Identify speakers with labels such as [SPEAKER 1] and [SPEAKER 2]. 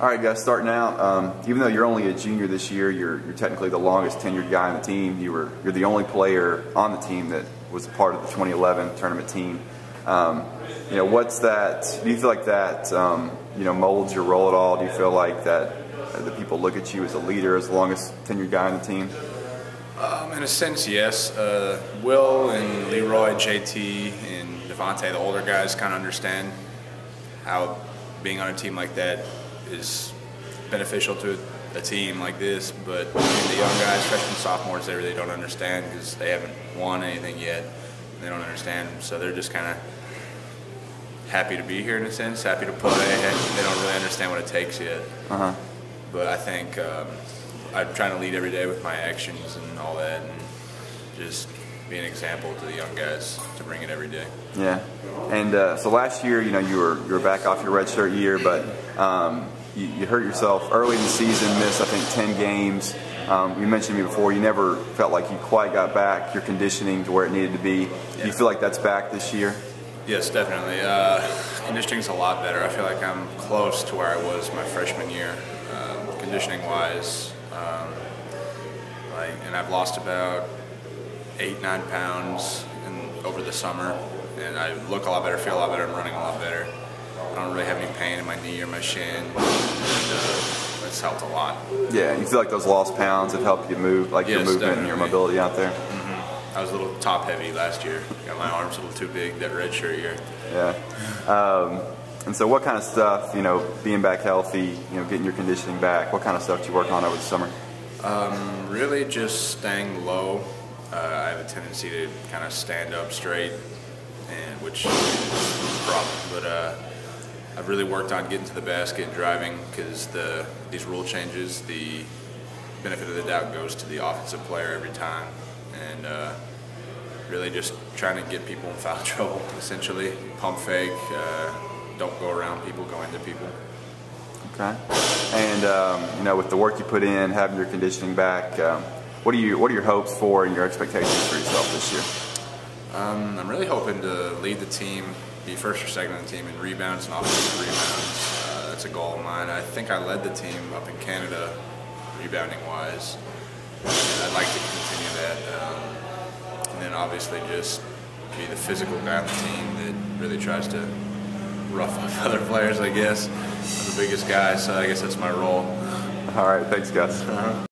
[SPEAKER 1] All right, guys, starting out, um, even though you're only a junior this year, you're, you're technically the longest tenured guy on the team. You were, you're the only player on the team that was part of the 2011 tournament team. Um, you know, what's that, do you feel like that, um, you know, molds your role at all? Do you feel like that uh, the people look at you as a leader, as the longest tenured guy on the team?
[SPEAKER 2] Um, in a sense, yes. Uh, Will and Leroy, JT, and Devontae, the older guys, kind of understand how being on a team like that is beneficial to a team like this, but the young guys, freshmen, sophomores, they really don't understand because they haven't won anything yet. They don't understand, so they're just kind of happy to be here in a sense, happy to play. They don't really understand what it takes yet.
[SPEAKER 1] Uh-huh.
[SPEAKER 2] But I think um, I'm trying to lead every day with my actions and all that, and just be an example to the young guys to bring it every day.
[SPEAKER 1] Yeah, and uh, so last year, you know, you were you were back off your redshirt year, but um, you, you, hurt yourself early in the season, missed I think 10 games. Um, you mentioned to me before you never felt like you quite got back your conditioning to where it needed to be. Yeah. Do you feel like that's back this year?
[SPEAKER 2] Yes, definitely. Uh, conditioning's a lot better. I feel like I'm close to where I was my freshman year, uh, conditioning wise. Um, like, and I've lost about eight, nine pounds in, over the summer, and I look a lot better, feel a lot better, I'm running a lot better. I don't really have any pain in my knee or my shin, and uh, it's helped a lot.
[SPEAKER 1] Yeah, you feel like those lost pounds have helped you move, like yes, your movement definitely. and your mobility out there. Mm
[SPEAKER 2] -hmm. I was a little top heavy last year. Got my arms a little too big that red shirt year.
[SPEAKER 1] Yeah. Um, and so, what kind of stuff, you know, being back healthy, you know, getting your conditioning back, what kind of stuff do you work on over the summer?
[SPEAKER 2] Um, really just staying low, uh, I have a tendency to kind of stand up straight, and which is a problem. But uh, I've really worked on getting to the basket and driving because the these rule changes, the benefit of the doubt goes to the offensive player every time, and uh, really just trying to get people in foul trouble. Essentially, pump fake, uh, don't go around people, go into people.
[SPEAKER 1] Okay. And um, you know, with the work you put in, having your conditioning back. Um, what are you What are your hopes for and your expectations for yourself this year?
[SPEAKER 2] Um, I'm really hoping to lead the team, be first or second on the team in rebounds and offensive rebounds. Uh, that's a goal of mine. I think I led the team up in Canada, rebounding wise. And I'd like to continue that. Um, and then obviously just be the physical guy on the team that really tries to rough up other players, I guess. I'm the biggest guy, so I guess that's my role.
[SPEAKER 1] All right, thanks, guys. Uh -huh.